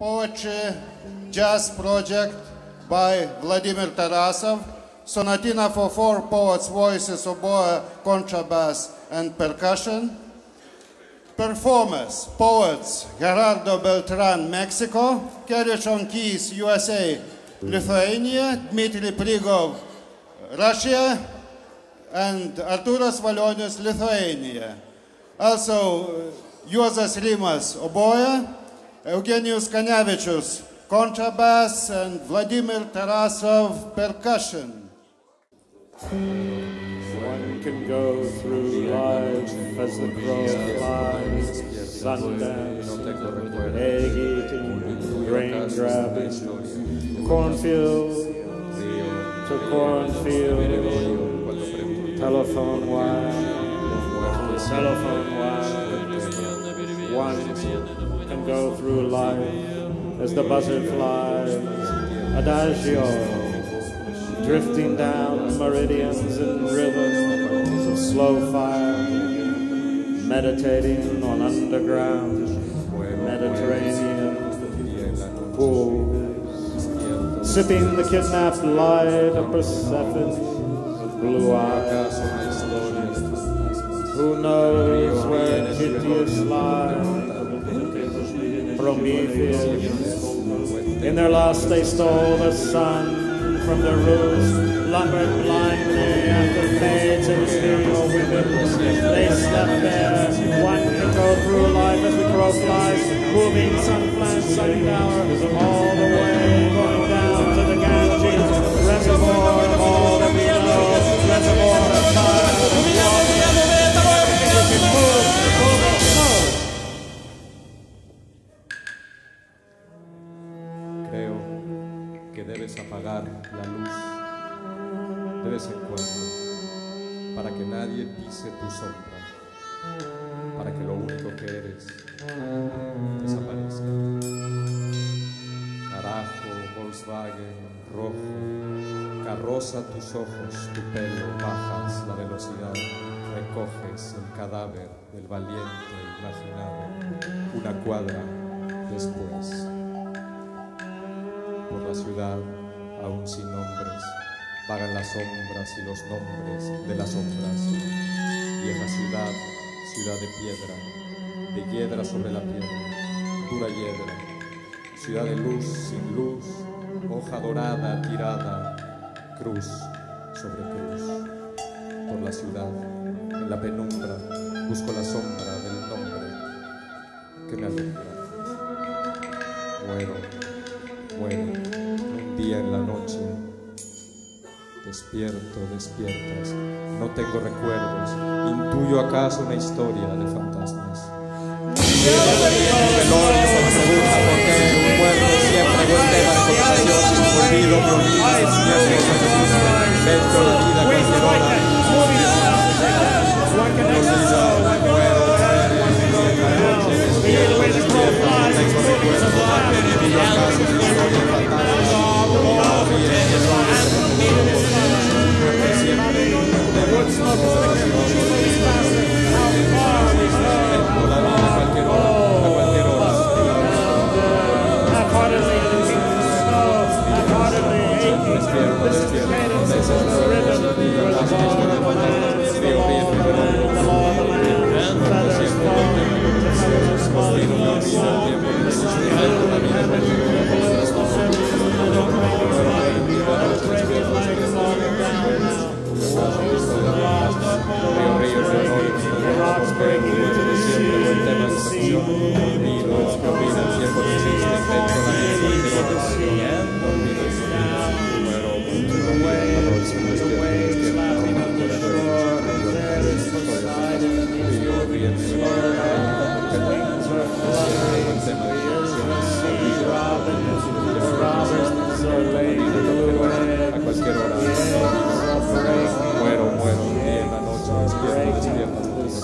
Poetry Jazz Project by Vladimir Tarasov, sonatina for four poets, voices, oboe, contrabass, and percussion. Performers, poets, Gerardo Beltran, Mexico, Kerry on Keys, USA, Lithuania, Dmitry Prigov, Russia, and Arturas Valionis, Lithuania. Also, Juozas Rimas, oboe, Eugenijus Kanevičius, contrabass, and Vladimir Tarasov, percussion. One can go through life as the crow flies, Sundance, egg eating, grain grabbing, cornfield to cornfield, telephone wire to telephone wire. One can go through life as the buzzard flies, adagio, drifting down meridians and rhythms of slow fire, meditating on underground Mediterranean pools, sipping the kidnapped light of Persephone's blue eyes. In their lust they stole the sun from the roofs, lumbered blindly after maids and female women. They slept there. One can go through life as the crow flies, moving sunflower sunflower all the way going down to the Ganges, reservoir all that carroza tus ojos, tu pelo, bajas la velocidad, recoges el cadáver del valiente imaginado una cuadra después por la ciudad, aún sin nombres, vagan las sombras y los nombres de las sombras. Vieja ciudad, ciudad de piedra, de hiedra sobre la piedra, dura hiedra, ciudad de luz sin luz, hoja dorada tirada, cruz sobre cruz. Por la ciudad, en la penumbra, busco la sombra del nombre que me alumbra. Muero muere un día en la noche. Despierto, despiertas, no tengo recuerdos, intuyo acaso una historia de fantasmas. Rocks breaking into the sea, the sea. A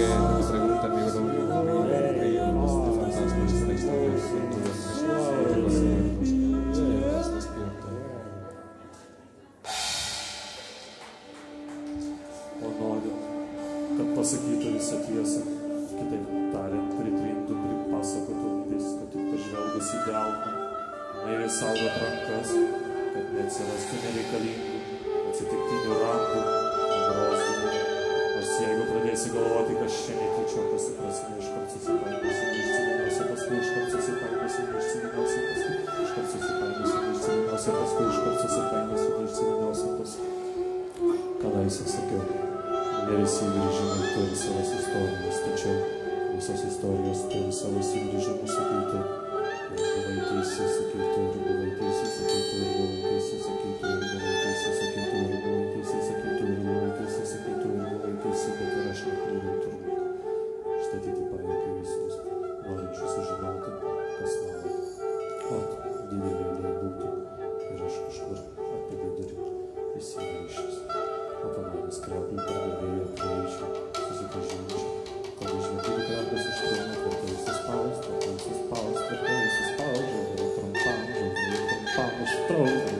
que me preguntan, mi bro, mi es fantástico, es una historia sin duda, es un recuerdo, Señor, estás despierto. O noriu, kad pasakytų visą tiesą, kitaip tariant, pritrintų, pripasakotų viską, tik pažvelgus į delną, naiviai saugot rankas, kad neatsirastų nereikalingų atsitiktinių rankų, grozdų. Jeigu pradėsi galvoti, kas čia netyčia, kas suprasime, iškart susipainiosi, neišsivyniausi, paskui iškart susipainiosi, neišsivyniausi, paskui iškart susipainiosi, neišsivyniausi, paskui iškart susipainiosi, neišsivyniausi, paskui. Kadaise sakiau, ne visi grįžimai turi savas istorijas, tačiau visos istorijos turi savo sugrįžimus, sakytų, ir buvai teisi, sakytų, ir buvai teisi, sakytų, ir buvai teisi, sakytų, ir buvai teisi, visi, bet ir aš neklydu turbūt. Štai tai tik palieka visus, norinčius sužinoti, kas laukia. O, didelė idėja būtų ir aš kažkur apie vidurį įsimaišęs. O pamanęs krablių pardavėjo prieičiau, susipažinčiau, kad iš lietuvių krabės išturnu, kad tai suspaus, kad tai suspaus, kad tai suspaus, žodžiu, tai trumpam, žodžiu, tai trumpam ištraukti.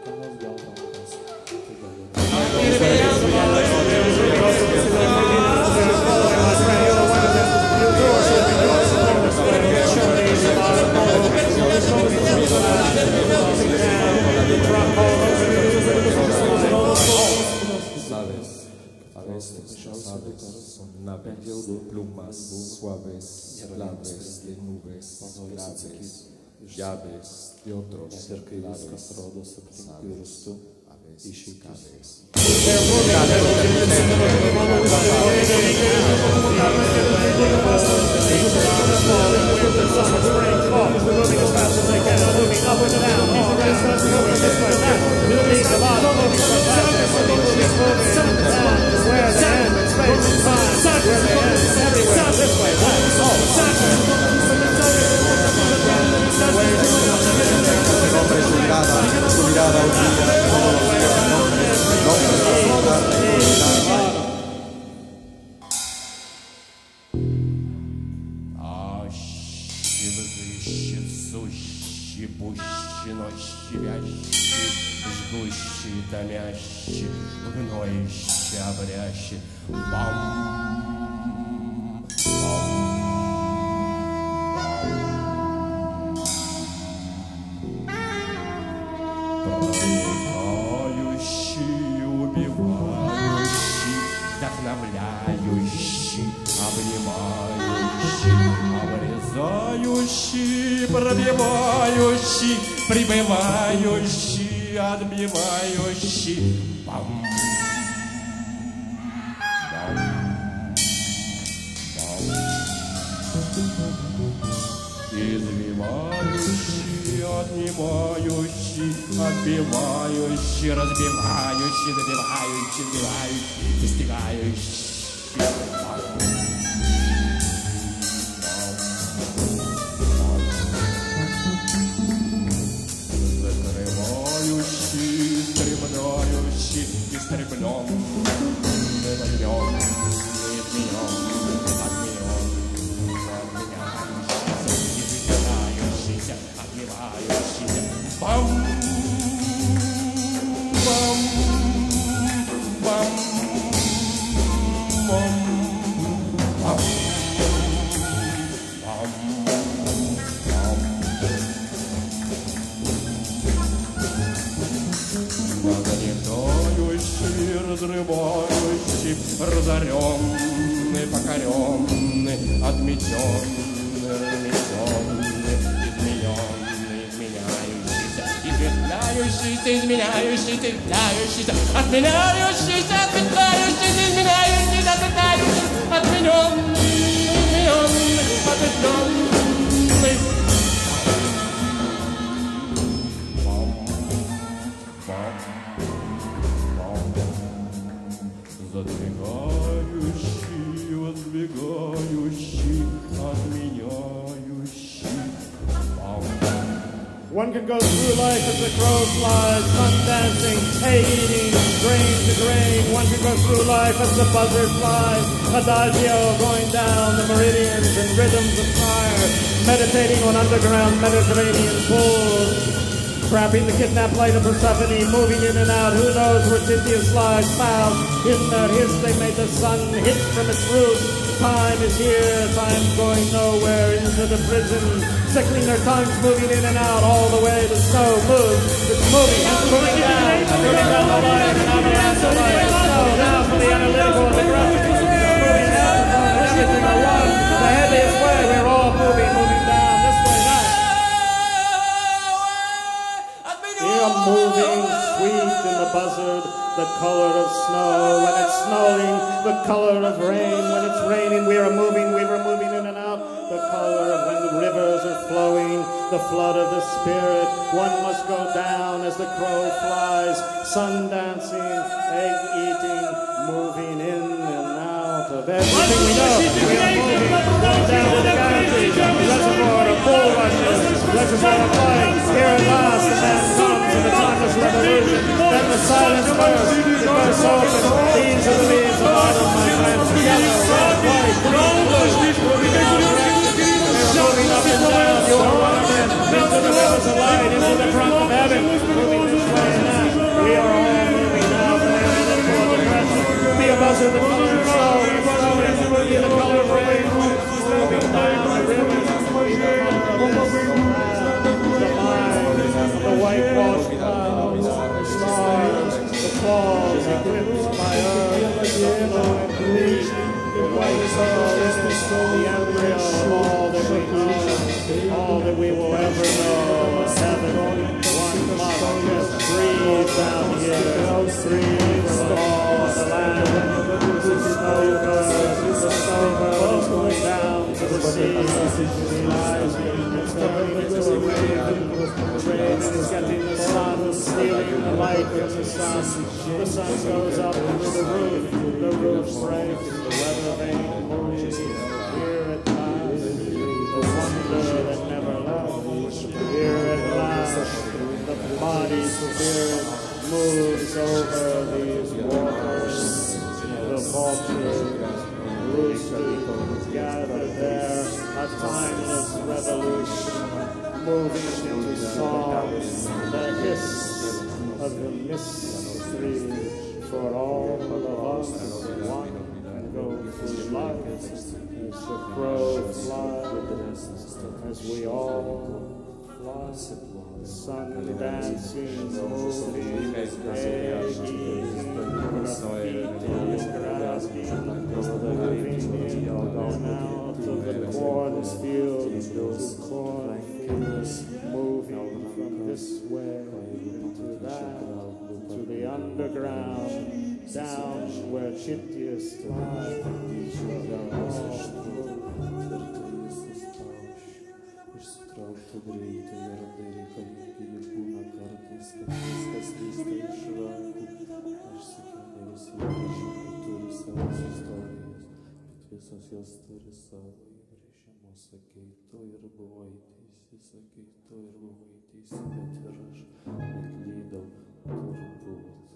žemės jodros ir kai viskas rodos aplink virstų išeikis. сущий, пущий, ночи вящий, жгущий, томящий, гноющий, обрящий. Бам, Обрезающий, пробивающий, прибывающий, отбивающий. Бам. Бам. Извивающий, отнимающий, отбивающий, разбивающий, добивающий, сбивающий, достигающий. normal. изменяющийся, изменяющийся, изменяющийся, отменяющийся, отметающийся, изменяющийся, отметающийся, отмененный, измененный, отмененный. Задвигающий, воздвигающий, One can go through life as the crow flies, sun dancing, hay eating, grain to grain. One can go through life as the buzzard flies, adagio going down the meridians and rhythms of fire, meditating on underground Mediterranean pools. Trapping the kidnapped light of Persephone, moving in and out. Who knows where Tithias lies? Foul in their hiss, they made the sun hit from its roots. Time is here, time going nowhere into the prison. Sickling their tongues, moving in and out all the way. The snow moves, it's moving, it's moving down, moving down the line, an avalanche of light. The snow now for the analytical and the graphic. Moving down, everything at once. The heaviest way, we're all moving, moving down this way now. Here moving sweet in the buzzard, the color of snow. When it's snowing, the color of rain. When it's raining, we are moving, we are moving in and out. The color of when the rivers are flowing, the flood of the spirit. One must go down as the crow flies, sun dancing, egg eating, moving in and out of everything we know. We are moving, going down to the Ganges, reservoir of bulrushes, reservoir of light. Here at last, the man comes the timeless revolution. Then the silence bursts, it bursts open. Earth, yellow and bleak, the white soul, the embryo of all that we know, all that we will ever know of heaven. One must just breathe down here, breathe for all the land. The snowbird, the is going down to the sea, it's turning into a rain. The rain is getting the sun, the sun. The sun goes up into the roof, the roof breaks, the weather vane moves. Here at last, the wonder that never left. Here at last, the body spirit moves over these waters. The vultures roosting, gather there, a timeless revolution, moving into song, the hiss of the mystery for all of us. One can go through life as the crow flies, as we all fly. Sun dancing, moving, egg eating, graffiti, grasping, moving in and out of the cornfield underground, down where Chittius Trauktų greitai ir reikalingi jie būna kartais, kad viskas vyksta iš rankų. Aš sakiau, visi įbrėžimai turi savas istorijas, bet visos jos turi savo įbrėžimą. Sakai, tu ir buvai teisi, sakai, tu ir buvai teisi, bet ir aš neklydau turbūt.